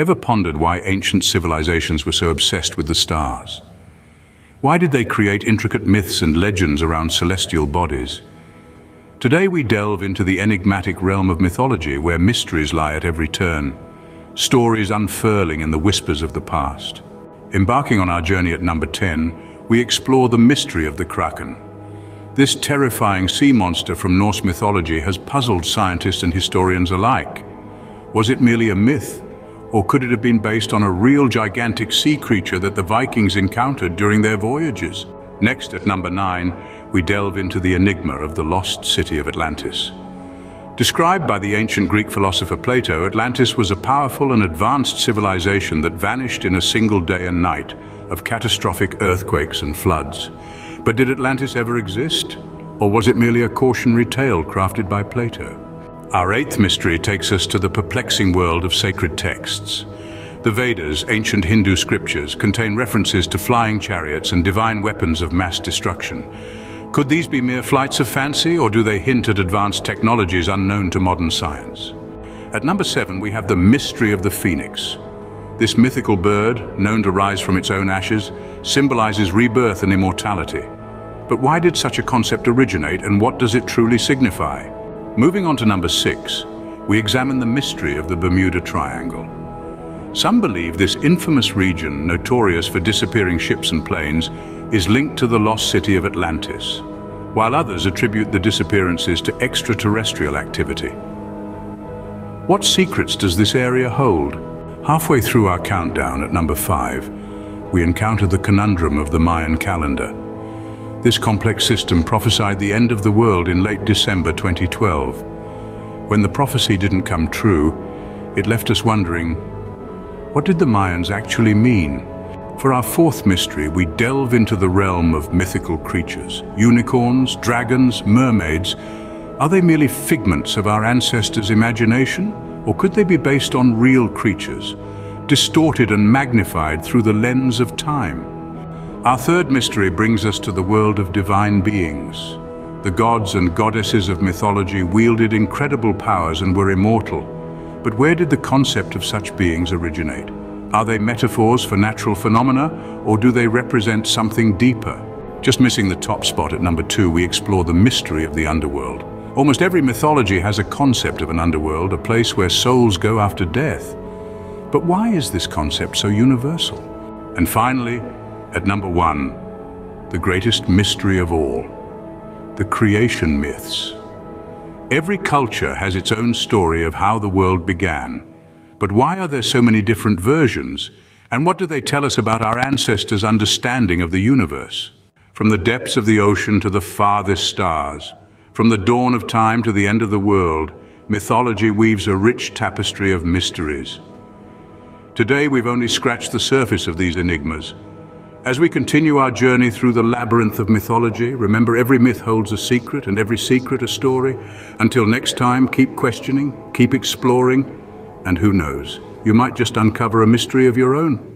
Ever pondered why ancient civilizations were so obsessed with the stars? Why did they create intricate myths and legends around celestial bodies? Today we delve into the enigmatic realm of mythology where mysteries lie at every turn, stories unfurling in the whispers of the past. Embarking on our journey at number 10, we explore the mystery of the Kraken. This terrifying sea monster from Norse mythology has puzzled scientists and historians alike. Was it merely a myth, or could it have been based on a real gigantic sea creature that the Vikings encountered during their voyages? Next, at number 9, we delve into the enigma of the lost city of Atlantis. Described by the ancient Greek philosopher Plato, Atlantis was a powerful and advanced civilization that vanished in a single day and night of catastrophic earthquakes and floods. But did Atlantis ever exist? Or was it merely a cautionary tale crafted by Plato? Our eighth mystery takes us to the perplexing world of sacred texts. The Vedas, ancient Hindu scriptures, contain references to flying chariots and divine weapons of mass destruction. Could these be mere flights of fancy, or do they hint at advanced technologies unknown to modern science? At number seven, we have the mystery of the phoenix. This mythical bird, known to rise from its own ashes, symbolizes rebirth and immortality. But why did such a concept originate, and what does it truly signify? Moving on to number six, we examine the mystery of the Bermuda Triangle. Some believe this infamous region, notorious for disappearing ships and planes, is linked to the lost city of Atlantis, while others attribute the disappearances to extraterrestrial activity. What secrets does this area hold? Halfway through our countdown at number five, we encounter the conundrum of the Mayan calendar. This complex system prophesied the end of the world in late December 2012. When the prophecy didn't come true, it left us wondering, what did the Mayans actually mean? For our fourth mystery, we delve into the realm of mythical creatures. Unicorns, dragons, mermaids. Are they merely figments of our ancestors' imagination? Or could they be based on real creatures, distorted and magnified through the lens of time? Our third mystery brings us to the world of divine beings. The gods and goddesses of mythology wielded incredible powers and were immortal. But where did the concept of such beings originate? Are they metaphors for natural phenomena, or do they represent something deeper? Just missing the top spot at number two, we explore the mystery of the underworld. Almost every mythology has a concept of an underworld, a place where souls go after death. But why is this concept so universal? And finally, at number one, the greatest mystery of all, the creation myths. Every culture has its own story of how the world began. But why are there so many different versions? And what do they tell us about our ancestors' understanding of the universe? From the depths of the ocean to the farthest stars, from the dawn of time to the end of the world, mythology weaves a rich tapestry of mysteries. Today we've only scratched the surface of these enigmas, as we continue our journey through the labyrinth of mythology, remember every myth holds a secret and every secret a story. Until next time, keep questioning, keep exploring, and who knows, you might just uncover a mystery of your own.